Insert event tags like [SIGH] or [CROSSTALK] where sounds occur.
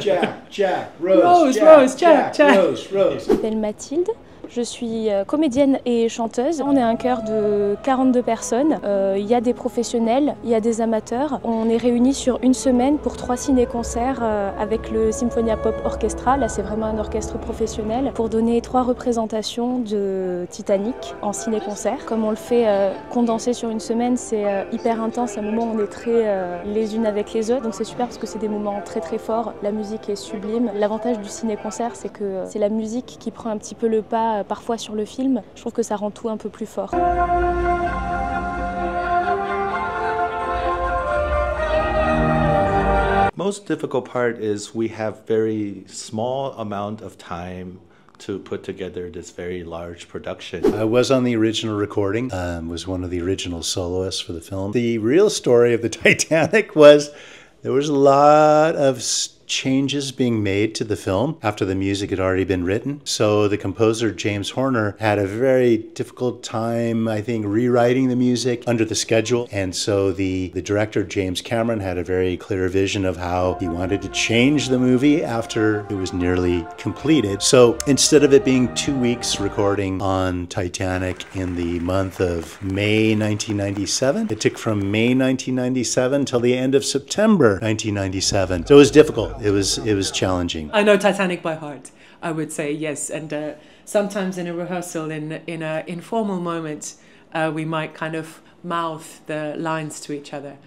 Jack, Jack, Rose, Rose, Jack, Rose, Jack, Jack. Rose, Rose. Je m'appelle Mathilde. Je suis euh, comédienne et chanteuse. On est un chœur de 42 personnes. Euh, Il y a des professionnels, il y a des amateurs. On est réunis sur une semaine pour trois ciné-concerts euh, avec le Symphonia Pop Orchestra. Là, c'est vraiment un orchestre professionnel pour donner trois représentations de Titanic en ciné-concert. Comme on le fait euh, condensé sur une semaine, c'est euh, hyper intense. À un moment, on est très euh, les unes avec les autres. Donc c'est super parce que c'est des moments très très forts. La musique est sublime. L'avantage du ciné-concert, c'est que euh, c'est la musique qui prend un petit peu le pas euh, parfois sur le film. Je trouve que ça rend tout un peu plus fort. Most difficult part is we have very small amount of time to put together this very large production. I was on the original recording, um, was one of the original soloists for the film. The real story of the [LAUGHS] Titanic was there was a lot of s- changes being made to the film after the music had already been written. So the composer James Horner had a very difficult time, I think, rewriting the music under the schedule. And so the, the director James Cameron had a very clear vision of how he wanted to change the movie after it was nearly completed. So instead of it being two weeks recording on Titanic in the month of May 1997, it took from May 1997 till the end of September 1997. So it was difficult. It was it was challenging. I know Titanic by heart. I would say yes, and uh, sometimes in a rehearsal, in in a informal moment, uh, we might kind of mouth the lines to each other.